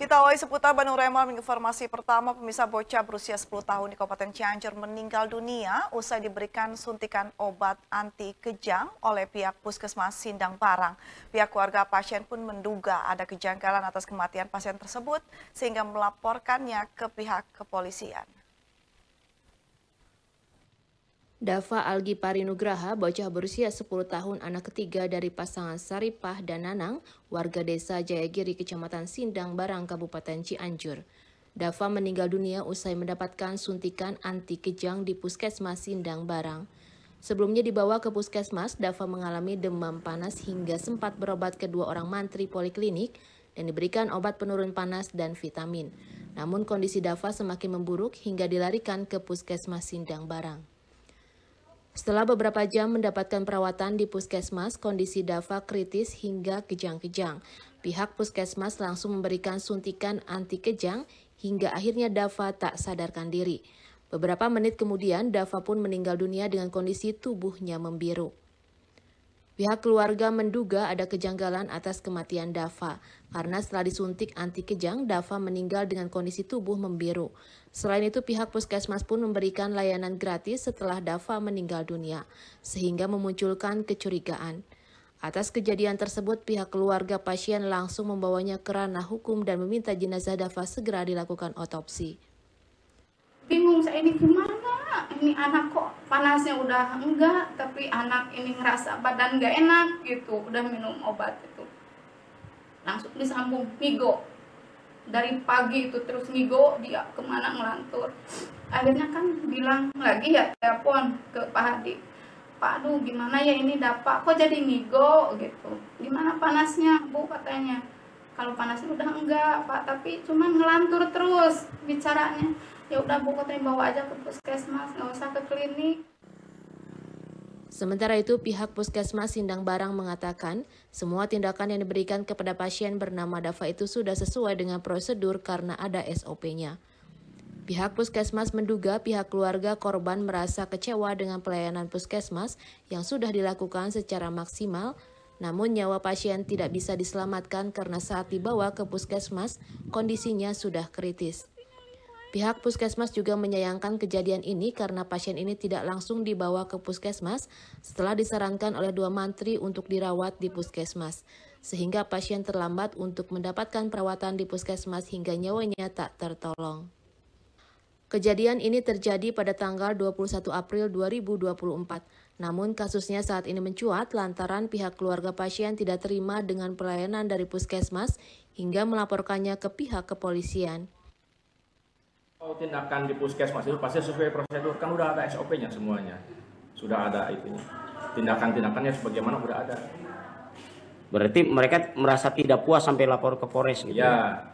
Kita awali seputar Bandung Remal informasi pertama pemisah bocah berusia 10 tahun di Kabupaten Cianjur meninggal dunia usai diberikan suntikan obat anti kejang oleh pihak puskesmas Sindang Parang. Pihak keluarga pasien pun menduga ada kejanggalan atas kematian pasien tersebut sehingga melaporkannya ke pihak kepolisian. Dava Algi Parinugraha, bocah berusia 10 tahun, anak ketiga dari pasangan Saripah dan Nanang, warga desa Jayagiri, Kecamatan Sindang, Barang, Kabupaten Cianjur. Dava meninggal dunia usai mendapatkan suntikan anti kejang di Puskesmas Sindang, Barang. Sebelumnya dibawa ke Puskesmas, Dava mengalami demam panas hingga sempat berobat ke dua orang mantri poliklinik dan diberikan obat penurun panas dan vitamin. Namun kondisi Dava semakin memburuk hingga dilarikan ke Puskesmas Sindang, Barang. Setelah beberapa jam mendapatkan perawatan di puskesmas, kondisi Dava kritis hingga kejang-kejang. Pihak puskesmas langsung memberikan suntikan anti kejang hingga akhirnya Dava tak sadarkan diri. Beberapa menit kemudian, Dava pun meninggal dunia dengan kondisi tubuhnya membiru. Pihak keluarga menduga ada kejanggalan atas kematian Dava, karena setelah disuntik anti kejang, Dava meninggal dengan kondisi tubuh membiru. Selain itu, pihak puskesmas pun memberikan layanan gratis setelah Dava meninggal dunia, sehingga memunculkan kecurigaan. Atas kejadian tersebut, pihak keluarga pasien langsung membawanya ke ranah hukum dan meminta jenazah Dava segera dilakukan otopsi. Bingung saya ini gimana? Ini anak kok panasnya udah enggak tapi anak ini ngerasa badan enggak enak gitu. Udah minum obat itu. Langsung disambung migo. Dari pagi itu terus migo dia ke mana ngelantur. Akhirnya kan bilang lagi ya telepon ke Pak Hadi. Pak aduh gimana ya ini dapat? Kok jadi migo? Gitu. Gimana panasnya Bu? katanya. Kalau panasnya udah enggak Pak tapi cuman ngelantur terus bicaranya ya udah bu bawa aja ke puskesmas nggak usah ke klinik Sementara itu, pihak Puskesmas Sindang Barang mengatakan semua tindakan yang diberikan kepada pasien bernama Dava itu sudah sesuai dengan prosedur karena ada SOP-nya. Pihak Puskesmas menduga pihak keluarga korban merasa kecewa dengan pelayanan Puskesmas yang sudah dilakukan secara maksimal, namun nyawa pasien tidak bisa diselamatkan karena saat dibawa ke Puskesmas, kondisinya sudah kritis. Pihak puskesmas juga menyayangkan kejadian ini karena pasien ini tidak langsung dibawa ke puskesmas setelah disarankan oleh dua mantri untuk dirawat di puskesmas, sehingga pasien terlambat untuk mendapatkan perawatan di puskesmas hingga nyawanya tak tertolong. Kejadian ini terjadi pada tanggal 21 April 2024. Namun kasusnya saat ini mencuat lantaran pihak keluarga pasien tidak terima dengan pelayanan dari puskesmas hingga melaporkannya ke pihak kepolisian. Kalau tindakan di puskesmas itu pasti sesuai prosedur, kan udah ada SOP-nya semuanya. Sudah ada itu. Tindakan-tindakannya sebagaimana udah ada. Berarti mereka merasa tidak puas sampai lapor ke Polres gitu. Ya.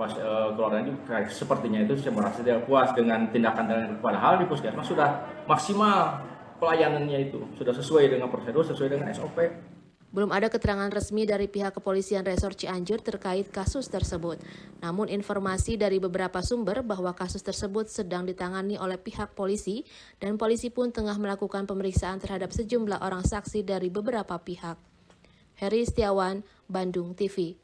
Pas e, keluarganya kayak sepertinya itu saya merasa tidak puas dengan tindakan dan padahal di puskesmas sudah maksimal pelayanannya itu, sudah sesuai dengan prosedur, sesuai dengan SOP. Belum ada keterangan resmi dari pihak kepolisian Resor Cianjur terkait kasus tersebut. Namun informasi dari beberapa sumber bahwa kasus tersebut sedang ditangani oleh pihak polisi dan polisi pun tengah melakukan pemeriksaan terhadap sejumlah orang saksi dari beberapa pihak. Heri Setiawan, Bandung TV.